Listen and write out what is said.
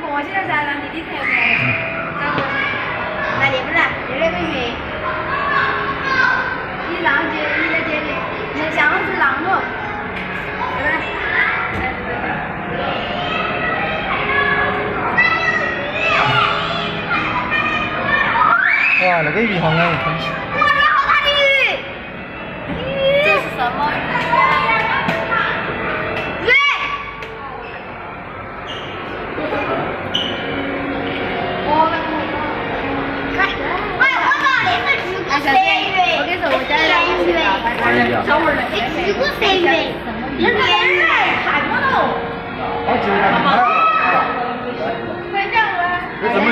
过，现在在让弟弟特别。来，练不来？你那个鱼。你让姐，你的姐姐，那箱子让我，对不对？哇，那个鱼好安逸。哇，好大的鱼！这是什么鱼？我跟你说，我家的鱼，小会儿的，鱼骨蛇鱼，鱼骨蛇鱼，太多了。好，就那个。快点啊！这什么。